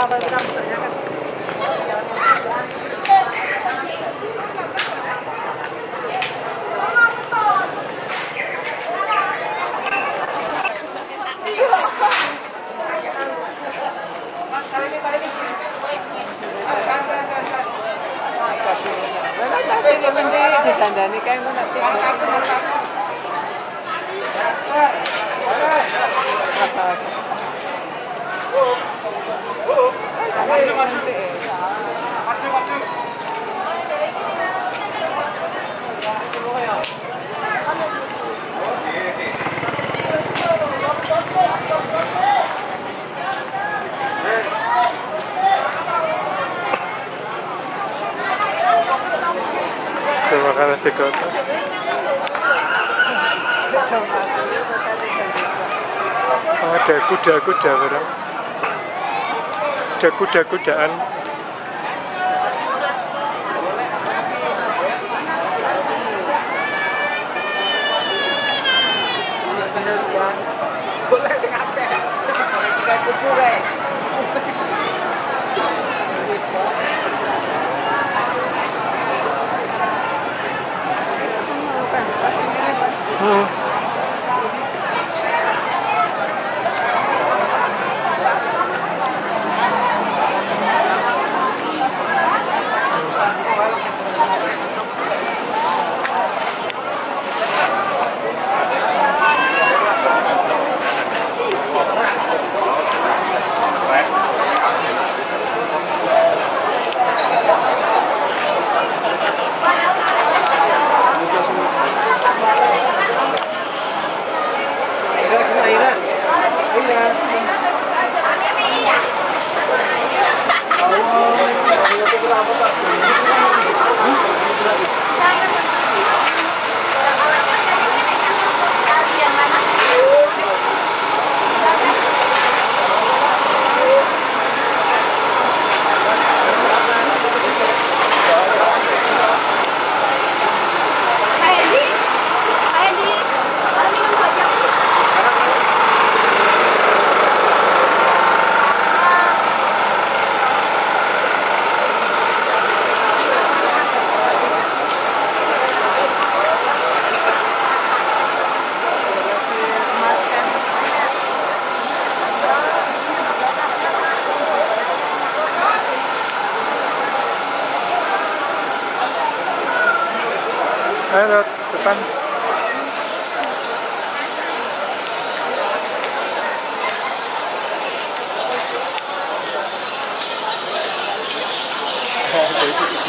apa itu kan kan. Kayak mana nanti. Terima kasih kota. Ada kuda-kuda barang. Ada Ayo lewat depan. Dari situ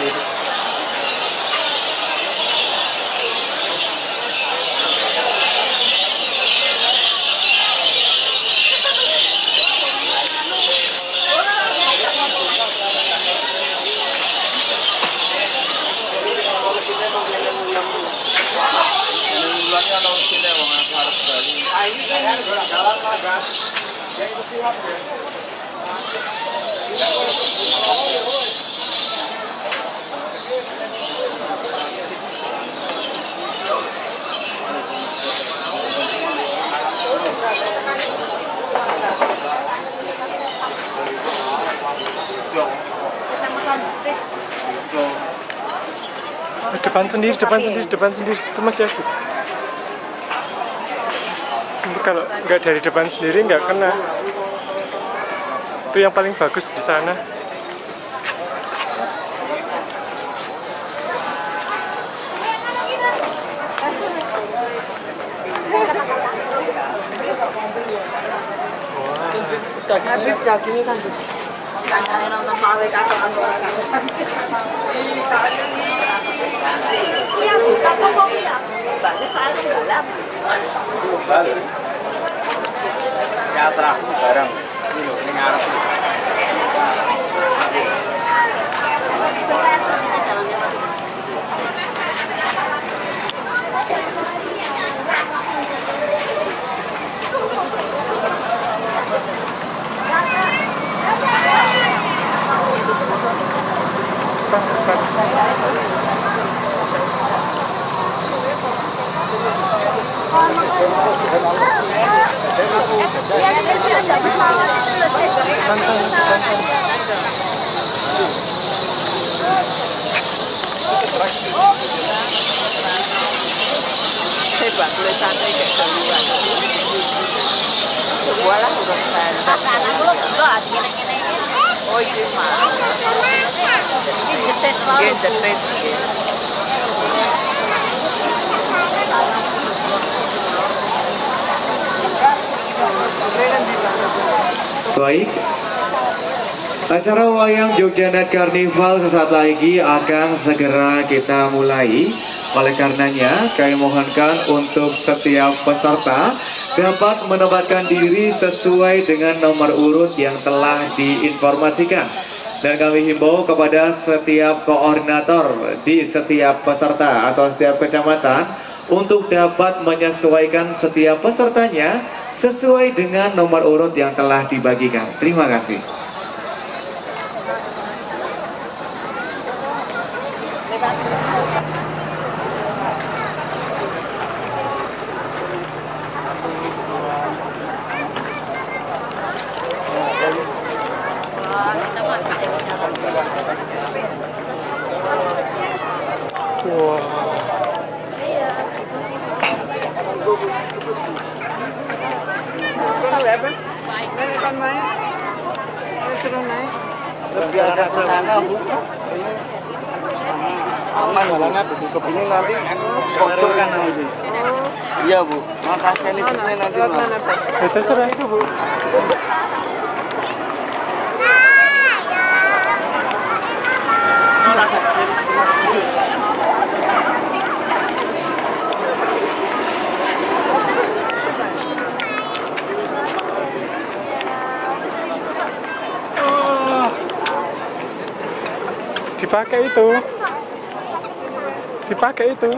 Depan sendiri, depan sendiri, depan sendiri. Masih aku. Kalau nggak dari depan sendiri nggak kena. Itu yang paling bagus di sana. Habis dagingnya kan Tanyanya nonton pawe kakak kantor Iya, bisa sombong ya. Balik. Ya atraksi bareng. Ini lho, ini ngarep. santai boleh santai lah Oh iya ini Baik, acara wayang Jogja Night Carnival sesaat lagi akan segera kita mulai. Oleh karenanya, kami mohonkan untuk setiap peserta dapat menempatkan diri sesuai dengan nomor urut yang telah diinformasikan. Dan kami himbau kepada setiap koordinator di setiap peserta atau setiap kecamatan untuk dapat menyesuaikan setiap pesertanya sesuai dengan nomor urut yang telah dibagikan. Terima kasih. Kan naik. Suruh naik. Lebih ada ke sana, Bu. Aman, Bu. Ini nanti bocor kan nanti. Iya, Bu. Makasih ini ini nanti, Bu. Pak? Ya, terserah itu bu. Oh. Dipakai itu. Dipakai itu.